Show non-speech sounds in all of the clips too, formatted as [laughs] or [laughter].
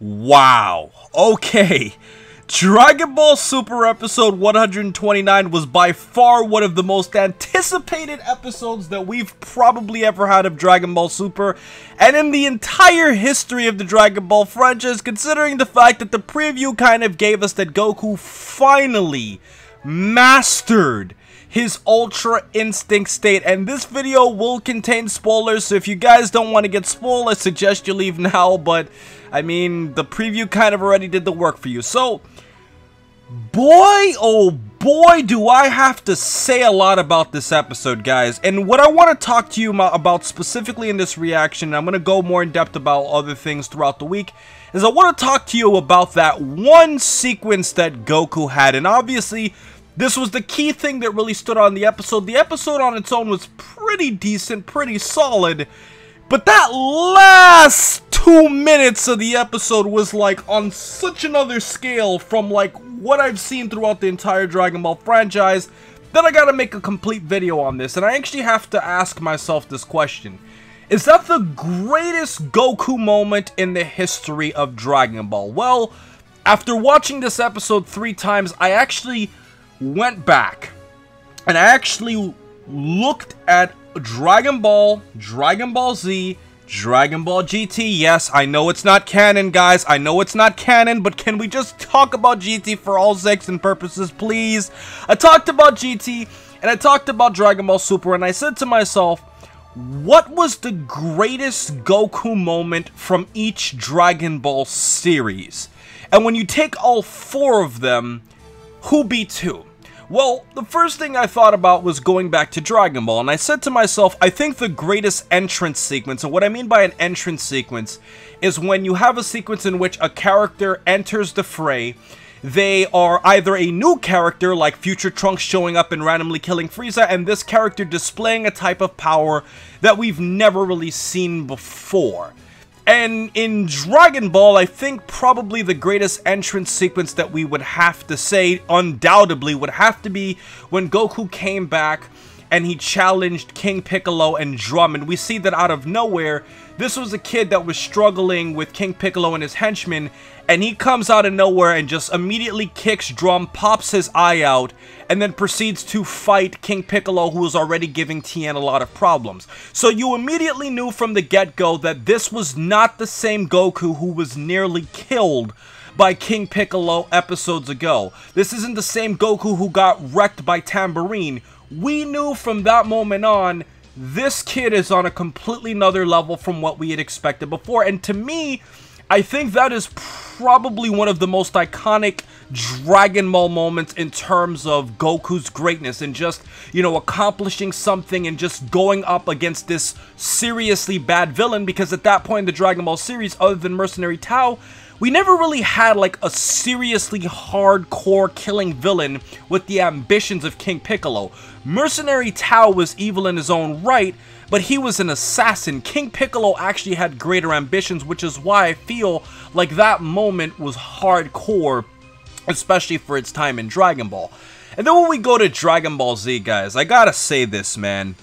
Wow. Okay. Dragon Ball Super episode 129 was by far one of the most anticipated episodes that we've probably ever had of Dragon Ball Super, and in the entire history of the Dragon Ball franchise, considering the fact that the preview kind of gave us that Goku finally mastered his Ultra Instinct state. And this video will contain spoilers, so if you guys don't want to get spoiled, I suggest you leave now. But, I mean, the preview kind of already did the work for you. So, boy, oh boy, do I have to say a lot about this episode, guys. And what I want to talk to you about specifically in this reaction, I'm going to go more in depth about other things throughout the week, is I want to talk to you about that one sequence that Goku had. And obviously, this was the key thing that really stood on the episode. The episode on its own was pretty decent, pretty solid. But that last two minutes of the episode was like on such another scale from like what I've seen throughout the entire Dragon Ball franchise that I gotta make a complete video on this. And I actually have to ask myself this question. Is that the greatest Goku moment in the history of Dragon Ball? Well, after watching this episode three times, I actually went back and I actually looked at Dragon Ball, Dragon Ball Z, Dragon Ball GT. Yes, I know it's not canon, guys. I know it's not canon, but can we just talk about GT for all sakes and purposes, please? I talked about GT, and I talked about Dragon Ball Super, and I said to myself, what was the greatest Goku moment from each Dragon Ball series? And when you take all four of them, who beats who? Well, the first thing I thought about was going back to Dragon Ball, and I said to myself, I think the greatest entrance sequence, and what I mean by an entrance sequence, is when you have a sequence in which a character enters the fray, they are either a new character, like Future Trunks showing up and randomly killing Frieza, and this character displaying a type of power that we've never really seen before. And in Dragon Ball, I think probably the greatest entrance sequence that we would have to say, undoubtedly, would have to be when Goku came back and he challenged King Piccolo and Drum. And we see that out of nowhere, this was a kid that was struggling with King Piccolo and his henchmen, and he comes out of nowhere and just immediately kicks Drum, pops his eye out, and then proceeds to fight King Piccolo, who was already giving Tien a lot of problems. So you immediately knew from the get-go that this was not the same Goku who was nearly killed by King Piccolo episodes ago. This isn't the same Goku who got wrecked by Tambourine. We knew from that moment on this kid is on a completely another level from what we had expected before. And to me, I think that is probably one of the most iconic Dragon Ball moments in terms of Goku's greatness and just, you know, accomplishing something and just going up against this seriously bad villain because at that point in the Dragon Ball series, other than Mercenary Tao, we never really had like a seriously hardcore killing villain with the ambitions of King Piccolo. Mercenary Tao was evil in his own right, but he was an assassin. King Piccolo actually had greater ambitions, which is why I feel like that moment was hardcore, especially for its time in Dragon Ball. And then when we go to Dragon Ball Z, guys, I gotta say this, man.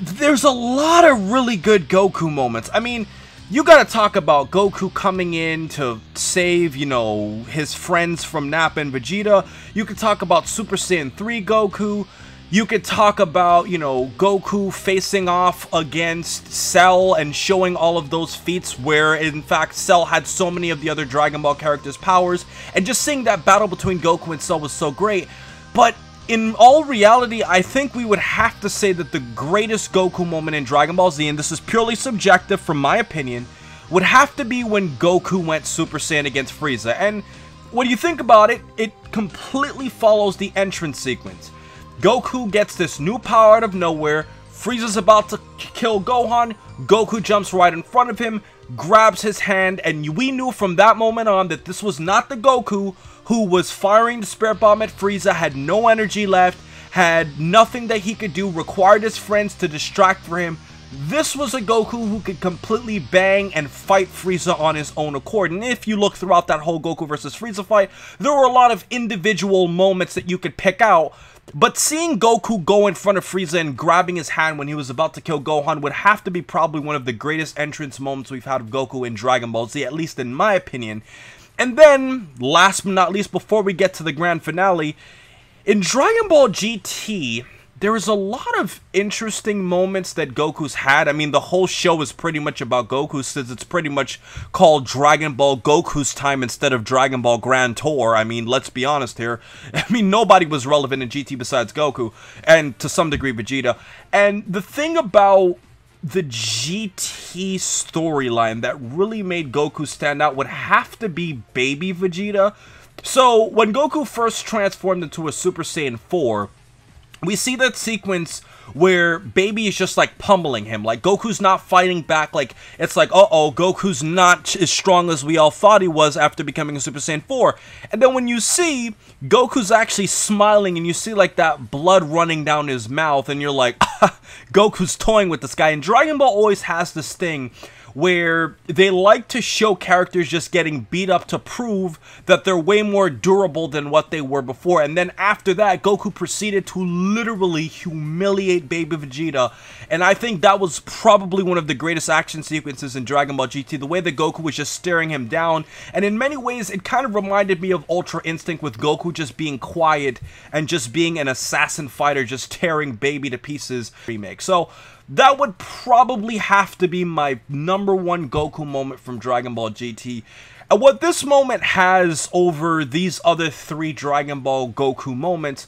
There's a lot of really good Goku moments. I mean, you gotta talk about Goku coming in to save, you know, his friends from Nappa and Vegeta. You could talk about Super Saiyan 3 Goku. You could talk about, you know, Goku facing off against Cell and showing all of those feats where, in fact, Cell had so many of the other Dragon Ball characters' powers. And just seeing that battle between Goku and Cell was so great. But in all reality, I think we would have to say that the greatest Goku moment in Dragon Ball Z, and this is purely subjective from my opinion, would have to be when Goku went Super Saiyan against Frieza. And when you think about it, it completely follows the entrance sequence. Goku gets this new power out of nowhere, Frieza's about to kill Gohan, Goku jumps right in front of him, grabs his hand, and we knew from that moment on that this was not the Goku who was firing the Spirit Bomb at Frieza, had no energy left, had nothing that he could do, required his friends to distract for him. This was a Goku who could completely bang and fight Frieza on his own accord. And if you look throughout that whole Goku versus Frieza fight, there were a lot of individual moments that you could pick out. But seeing Goku go in front of Frieza and grabbing his hand when he was about to kill Gohan would have to be probably one of the greatest entrance moments we've had of Goku in Dragon Ball Z, at least in my opinion. And then, last but not least, before we get to the grand finale, in Dragon Ball GT, there was a lot of interesting moments that Goku's had. I mean, the whole show is pretty much about Goku since it's pretty much called Dragon Ball Goku's Time instead of Dragon Ball Grand Tour. I mean, let's be honest here. [laughs] I mean, nobody was relevant in GT besides Goku, and to some degree Vegeta. And the thing about the GT storyline that really made Goku stand out would have to be Baby Vegeta. So, when Goku first transformed into a Super Saiyan 4, we see that sequence where Baby is just like pummeling him. Like Goku's not fighting back. Like it's like, uh oh, Goku's not as strong as we all thought he was after becoming a Super Saiyan 4. And then when you see Goku's actually smiling and you see like that blood running down his mouth, and you're like, [laughs] Goku's toying with this guy. And Dragon Ball always has this thing where they like to show characters just getting beat up to prove that they're way more durable than what they were before. And then after that, Goku proceeded to literally humiliate Baby Vegeta. And I think that was probably one of the greatest action sequences in Dragon Ball GT. The way that Goku was just staring him down. And in many ways, it kind of reminded me of Ultra Instinct with Goku just being quiet and just being an assassin fighter, just tearing Baby to pieces remake. So, that would probably have to be my number one Goku moment from Dragon Ball GT. And what this moment has over these other three Dragon Ball Goku moments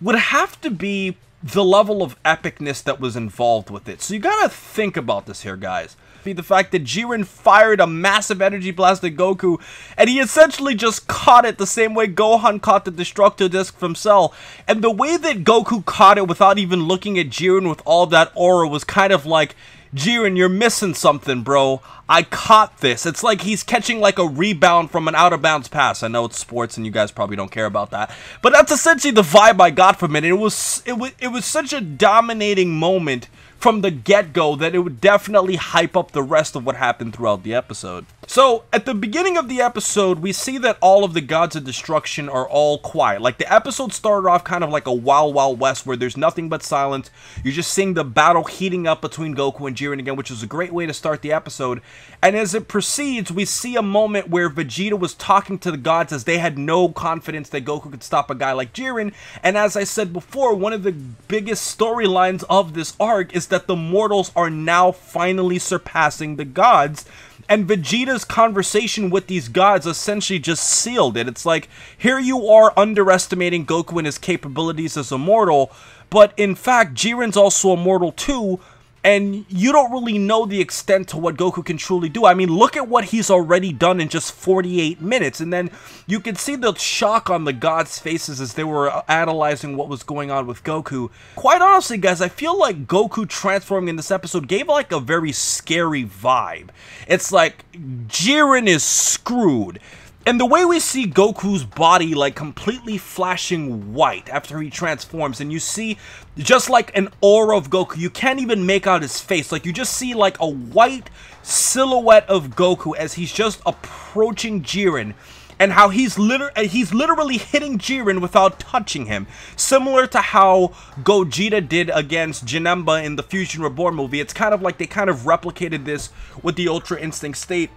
would have to be the level of epicness that was involved with it. So you gotta think about this here, guys the fact that Jiren fired a massive energy blast at Goku, and he essentially just caught it the same way Gohan caught the Destructo Disc from Cell. And the way that Goku caught it without even looking at Jiren with all that aura was kind of like, Jiren, you're missing something, bro. I caught this. It's like he's catching like a rebound from an out of bounds pass. I know it's sports and you guys probably don't care about that. But that's essentially the vibe I got from it. It was it was it was such a dominating moment from the get-go that it would definitely hype up the rest of what happened throughout the episode. So, at the beginning of the episode, we see that all of the gods of destruction are all quiet. Like, the episode started off kind of like a Wild Wild West where there's nothing but silence. You're just seeing the battle heating up between Goku and Jiren again, which is a great way to start the episode. And as it proceeds, we see a moment where Vegeta was talking to the gods as they had no confidence that Goku could stop a guy like Jiren. And as I said before, one of the biggest storylines of this arc is that the mortals are now finally surpassing the gods. And Vegeta's conversation with these gods essentially just sealed it. It's like, here you are underestimating Goku and his capabilities as a mortal, but in fact, Jiren's also a mortal too, and you don't really know the extent to what Goku can truly do. I mean, look at what he's already done in just 48 minutes, and then you can see the shock on the gods' faces as they were uh, analyzing what was going on with Goku. Quite honestly, guys, I feel like Goku transforming in this episode gave like a very scary vibe. It's like Jiren is screwed. And the way we see Goku's body like completely flashing white after he transforms and you see just like an aura of Goku, you can't even make out his face. Like you just see like a white silhouette of Goku as he's just approaching Jiren and how he's liter uh, he's literally hitting Jiren without touching him. Similar to how Gogeta did against Janemba in the Fusion Reborn movie. It's kind of like they kind of replicated this with the Ultra Instinct state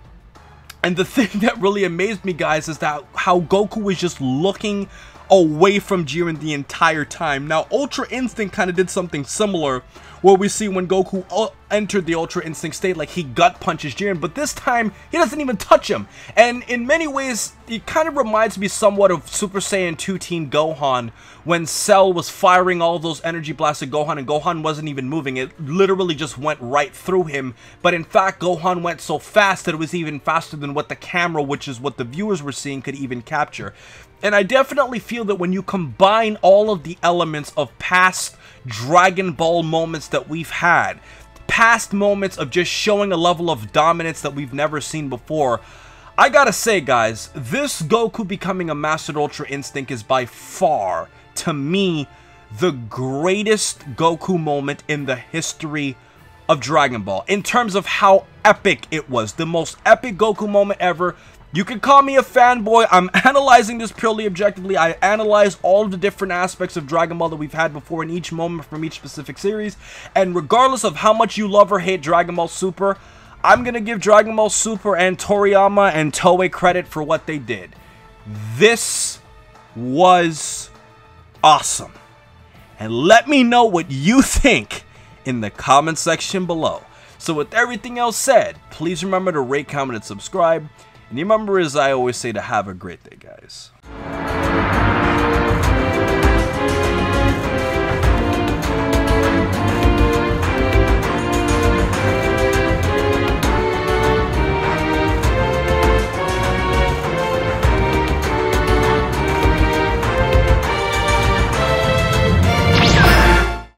and the [laughs] thing that really amazed me, guys, is that how Goku was just looking away from Jiren the entire time. Now, Ultra Instinct kind of did something similar where we see when Goku entered the Ultra Instinct state, like he gut punches Jiren, but this time he doesn't even touch him. And in many ways, it kind of reminds me somewhat of Super Saiyan 2 Teen Gohan when Cell was firing all those energy blasts at Gohan and Gohan wasn't even moving. It literally just went right through him. But in fact, Gohan went so fast that it was even faster than what the camera, which is what the viewers were seeing, could even capture. And I definitely feel that when you combine all of the elements of past Dragon Ball moments that we've had, past moments of just showing a level of dominance that we've never seen before, I gotta say, guys, this Goku becoming a Master Ultra Instinct is by far, to me, the greatest Goku moment in the history of Dragon Ball in terms of how epic it was. The most epic Goku moment ever. You can call me a fanboy. I'm analyzing this purely objectively. I analyze all of the different aspects of Dragon Ball that we've had before in each moment from each specific series. And regardless of how much you love or hate Dragon Ball Super, I'm going to give Dragon Ball Super and Toriyama and Toei credit for what they did. This was awesome. And let me know what you think in the comment section below. So with everything else said, please remember to rate, comment, and subscribe. And remember as I always say to have a great day, guys.